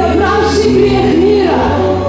najpravši grijeh mira.